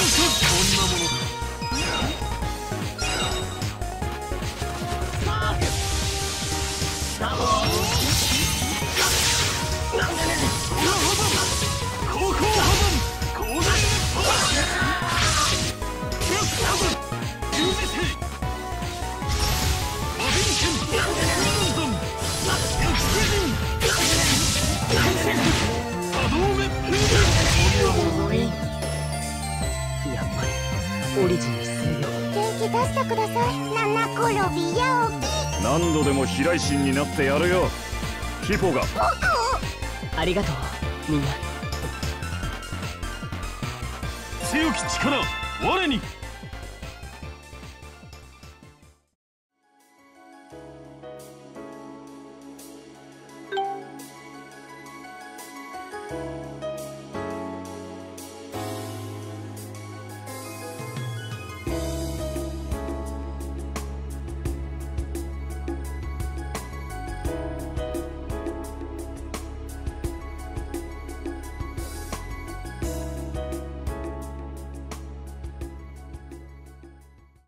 こんなもの。オリジンに進むよ元気出してください。七転び八起き。何度でも飛来神になってやるよ。ヒポが。ありがとうみんな。強き力我に